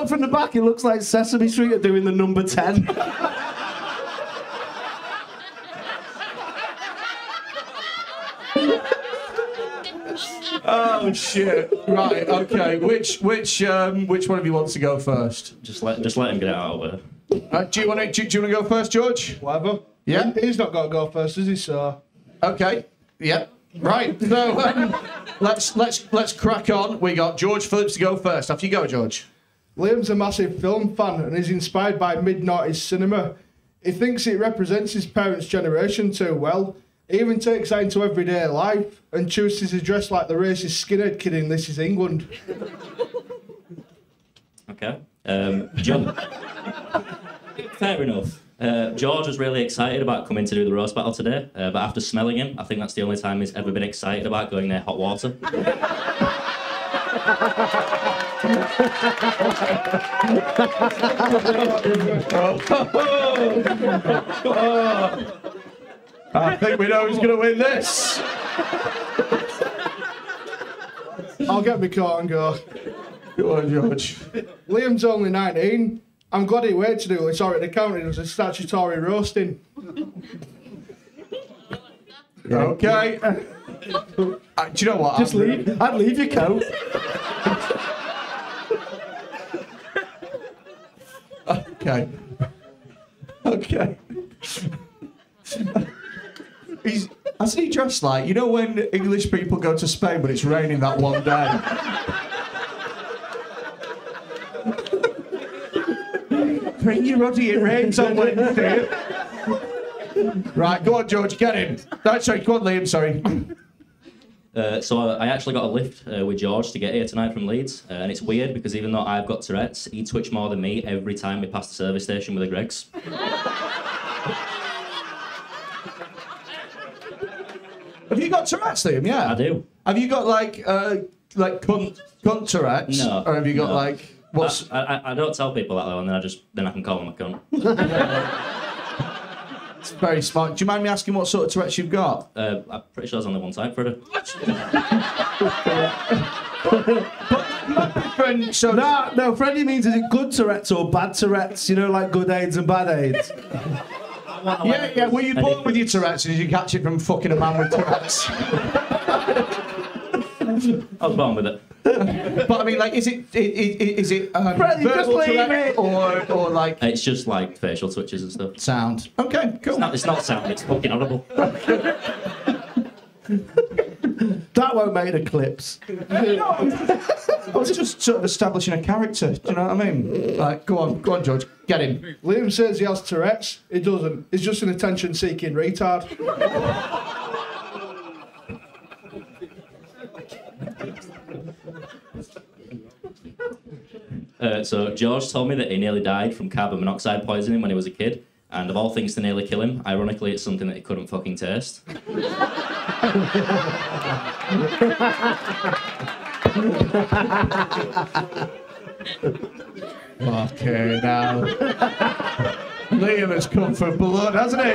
look from the back, it looks like Sesame Street are doing the number 10. Oh shit! Right, okay. Which which um, which one of you wants to go first? Just let just let him get it out of there. Uh, do you want to do, do you want to go first, George? Whatever. Yeah. He's not got to go first, is he, so? Okay. Yeah. Right. So um, let's let's let's crack on. We got George Phillips to go first. Off you go, George. Liam's a massive film fan and is inspired by mid noughties cinema. He thinks it represents his parents' generation too well. He even takes that into everyday life and chooses to dress like the racist skinhead kid in This Is England. Okay. Um, John. Fair enough. Uh, George was really excited about coming to do the roast battle today, uh, but after smelling him, I think that's the only time he's ever been excited about going near hot water. I think we know who's going to win this. I'll get my coat and go. Go on, George. Liam's only 19. I'm glad he waited to do this, or at the county does a statutory roasting. Okay. Uh, do you know what? Just I'm- leave. I'd leave your coat. Okay. Okay. He's hasn't he dressed like you know when English people go to Spain but it's raining that one day. Bring your ruddy, it rains on Wednesday. right, go on, George, get in. No, sorry, go on, Liam. Sorry. Uh, so I actually got a lift uh, with George to get here tonight from Leeds, uh, and it's weird because even though I've got Tourette's, he twitch more than me every time we pass the service station with the Greggs. Have you got Tourette's, Liam? Yeah, I do. Have you got like uh like cunt, cunt Tourette's? No, Or have you got no. like what's? I, I, I don't tell people that though, and then I just then I can call them a cunt. It's very smart. Do you mind me asking what sort of Tourette's you've got? Uh, I'm pretty sure there's only one type for. Friend, so No, no, Freddie means is it good Tourette's or bad Tourette's? You know, like good AIDS and bad AIDS. yeah, yeah. Were you born with your Tourette's, or did you catch it from fucking a man with Tourette's? I was born with it. but I mean, like, is it i- i- is it um, Freddie, just verbal leave Tourette it. or or like It's just like facial twitches and stuff. sound? Okay, cool. It's not, it's not sound, it's fucking audible. That won't make the clips. I was just sort of establishing a character. Do you know what I mean? Like, go on, go on, George, get him. Liam says he has Tourette's. He doesn't. He's just an attention seeking retard. Uh, so George told me that he nearly died from carbon monoxide poisoning when he was a kid. And of all things to nearly kill him, ironically, it's something that he couldn't fucking taste. Okay, now. Liam has come for blood, hasn't he?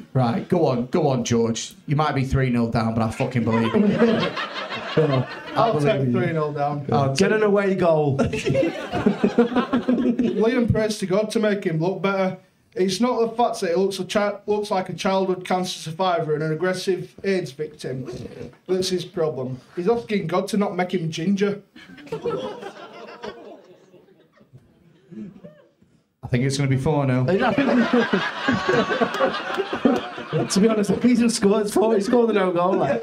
right, go on, go on, George. You might be 3 0 down, but I fucking believe you. I'll believe take 3 0 down. I'll Get an away goal. Liam prays to God to make him look better. It's not the fact that he looks, a chi- looks like a childhood cancer survivor and an aggressive AIDS victim that's his problem. He's asking God to not make him ginger. I think it's going to be 4 0. to be honest, if he's just scored, it's four, he scored the no goal. Like.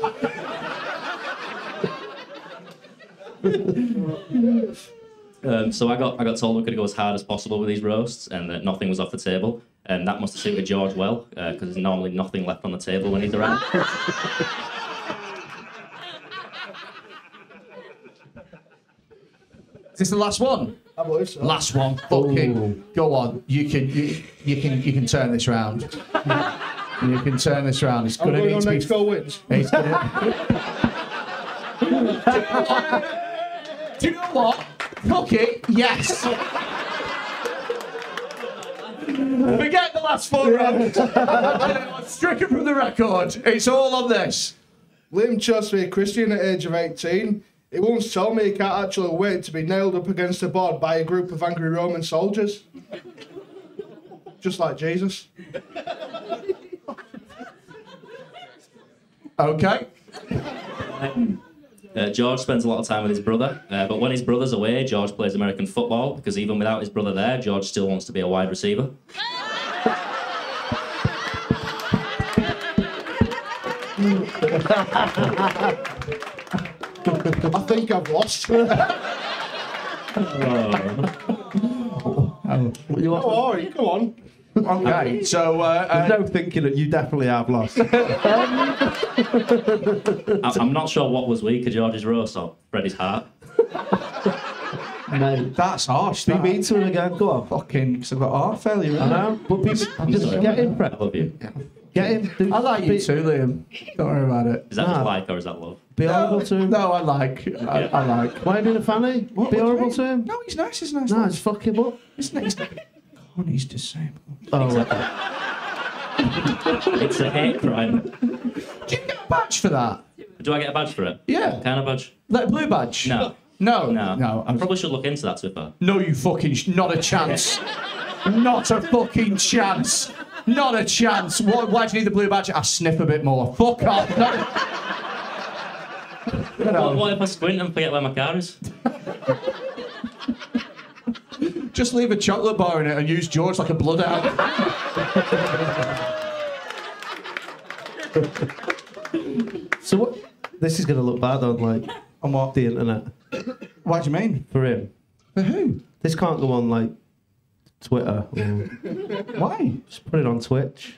Um, so I got I got told we could go as hard as possible with these roasts, and that nothing was off the table. And that must have suited George well, because there's normally nothing left on the table when he's around. Is this the last one? I believe so. Last one. Fucking go on. You can you, you can you can turn this round. you can turn this round. It's I'm gonna going on to be. next goal wins. It's gonna... Do you know what? Fuck it. Yes. Forget the last four rounds. Strike it from the record. It's all on this. Liam chose to be a Christian at the age of 18. He once told me he can't actually wait to be nailed up against a board by a group of angry Roman soldiers. Just like Jesus. Okay. Uh, George spends a lot of time with his brother, uh, but when his brother's away, George plays American football because even without his brother there, George still wants to be a wide receiver. I think I've lost. You want- Oh, come on. Okay. So, uh, There's uh, no thinking that you definitely have lost. I- I'm not sure what was weaker, George's roast or Freddie's heart. Mate. that's harsh. Be that. mean to him again. Go on. Fucking, because I've got heart failure. I know. But be, just sorry. get him, I Fred. love you. Get him. Do, I like you be, too, Liam. Don't worry about it. Is that Nah. just like or is that love? Be horrible to him. No, I like. I, I like. Why are you being a fanny? What- be what horrible to him. No, he's nice. He's nice. No, just fuck him up. Isn't? He's not. God, he's disabled. Oh, okay. It's a hate crime. Do you get a badge for that? Do I get a badge for it? Yeah. What kind of badge? Like a blue badge? No. No. No. No. I I'm, probably should look into that, to be fair. no, you fucking. Sh- not a chance. not a fucking chance. Not a chance. Why, why do you need the blue badge? I sniff a bit more. Fuck off. No. You What, what if I squint and forget where my car is? just leave a chocolate bar in it and use George like a bloodhound. So what? This is going to look bad on like On what? the internet What do you mean? for him. For who? This can't go on like Twitter. Or Why? just put it on Twitch.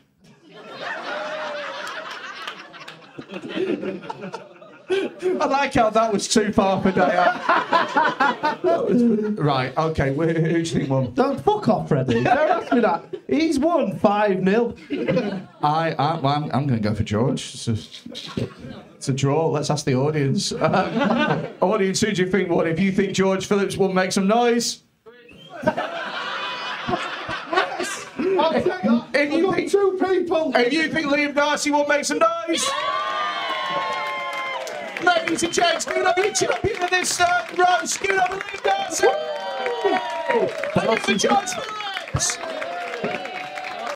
I like how that was too far for Daya. right, okay, wh- who do you think won? Don't fuck off, Freddie. Don't ask me that. He's won five 0 I, I, well, I'm, I'm going to go for George. It's a, draw. Let's ask the audience. Um, audience, who do you think won? If you think George Phillips won, make some noise. I'll take. If you I've think- two people. If you think Liam Darcy won, make some noise. Ladies and gents, give it up for your champion of this uh, roast. Give it up for Liam Darcy. Thank you for George Phillips.